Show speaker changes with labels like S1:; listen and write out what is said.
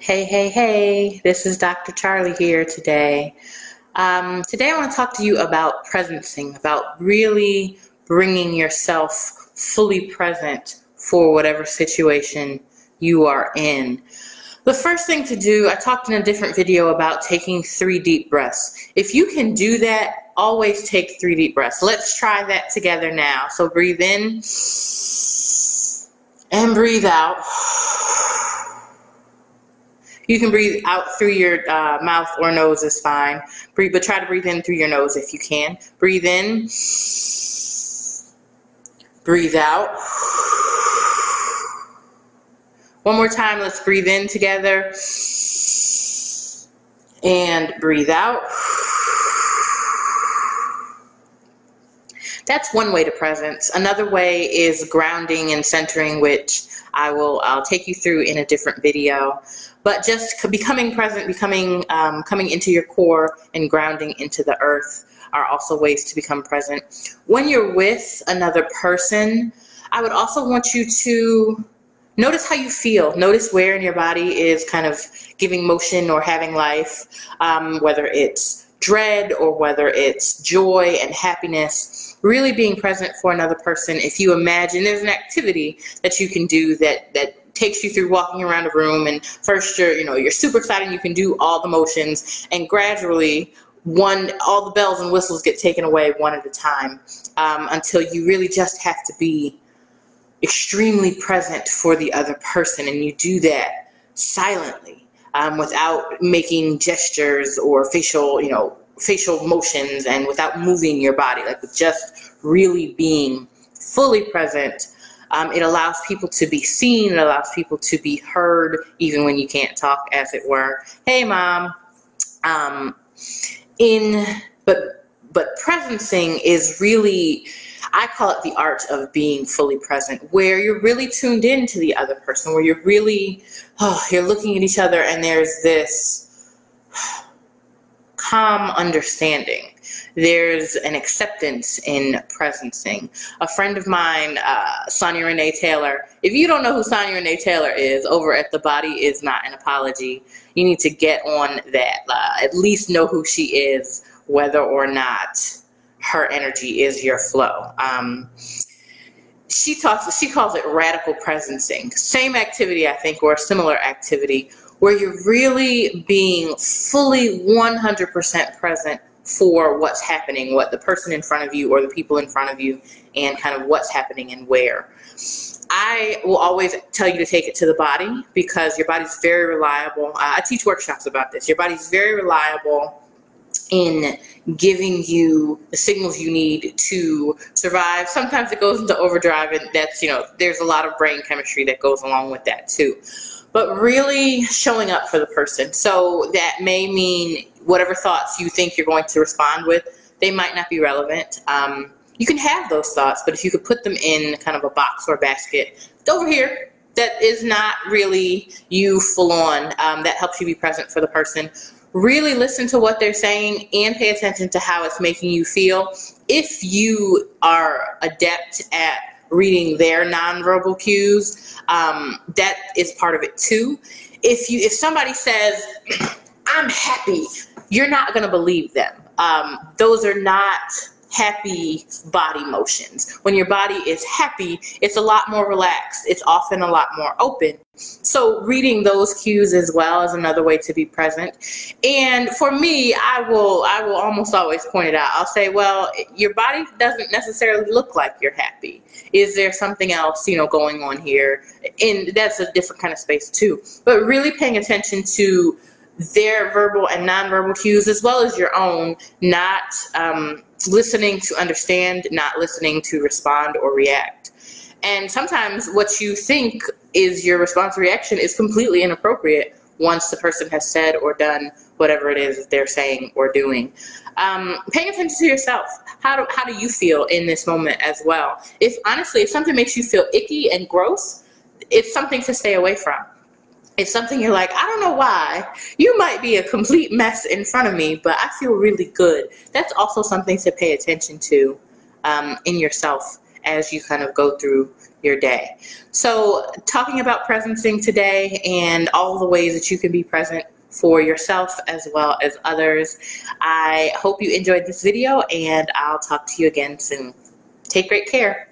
S1: Hey, hey, hey, this is Dr. Charli here today. Um, today I want to talk to you about presencing, about really bringing yourself fully present for whatever situation you are in. The first thing to do, I talked in a different video about taking three deep breaths. If you can do that, always take three deep breaths. Let's try that together now. So breathe in and breathe out. You can breathe out through your uh, mouth or nose is fine. Breathe, but try to breathe in through your nose if you can. Breathe in. Breathe out. One more time. Let's breathe in together. And breathe out. That's one way to presence. Another way is grounding and centering, which I will I'll take you through in a different video. But just becoming present, becoming um, coming into your core and grounding into the earth are also ways to become present. When you're with another person, I would also want you to notice how you feel. Notice where in your body is kind of giving motion or having life, um, whether it's dread or whether it's joy and happiness, really being present for another person. If you imagine there's an activity that you can do that, that takes you through walking around a room and first you're, you know, you're super excited you can do all the motions and gradually one, all the bells and whistles get taken away one at a time um, until you really just have to be extremely present for the other person and you do that silently um, without making gestures or facial, you know, facial motions and without moving your body, like with just really being fully present. Um, it allows people to be seen. It allows people to be heard, even when you can't talk, as it were. Hey, mom. Um, in but but presencing is really I call it the art of being fully present, where you're really tuned in to the other person, where you're really, oh, you're looking at each other and there's this calm understanding. There's an acceptance in presencing. A friend of mine, uh, Sonya Renee Taylor, if you don't know who Sonya Renee Taylor is, over at The Body Is Not an Apology, you need to get on that. Uh, at least know who she is, whether or not her energy is your flow. Um, she talks, she calls it radical presencing. Same activity, I think, or a similar activity where you're really being fully 100% present for what's happening, what the person in front of you or the people in front of you, and kind of what's happening and where. I will always tell you to take it to the body because your body's very reliable. Uh, I teach workshops about this. Your body's very reliable in giving you the signals you need to survive. Sometimes it goes into overdrive, and that's, you know, there's a lot of brain chemistry that goes along with that too. But really showing up for the person. So that may mean whatever thoughts you think you're going to respond with, they might not be relevant. Um, you can have those thoughts, but if you could put them in kind of a box or a basket, over here, that is not really you full on. Um, that helps you be present for the person really listen to what they're saying and pay attention to how it's making you feel. If you are adept at reading their nonverbal cues, um, that is part of it too. If you if somebody says, "I'm happy," you're not going to believe them. Um, those are not happy body motions. When your body is happy, it's a lot more relaxed. It's often a lot more open. So reading those cues as well is another way to be present. And for me, I will I will almost always point it out. I'll say, well, your body doesn't necessarily look like you're happy. Is there something else, you know, going on here? And that's a different kind of space too. But really paying attention to their verbal and nonverbal cues as well as your own, not um, listening to understand, not listening to respond or react. And sometimes what you think is your response or reaction is completely inappropriate once the person has said or done whatever it is they're saying or doing. Um, paying attention to yourself. How do, how do you feel in this moment as well? If honestly, if something makes you feel icky and gross, it's something to stay away from it's something you're like, I don't know why. You might be a complete mess in front of me, but I feel really good. That's also something to pay attention to um, in yourself as you kind of go through your day. So, talking about presencing today and all the ways that you can be present for yourself as well as others. I hope you enjoyed this video and I'll talk to you again soon. Take great care.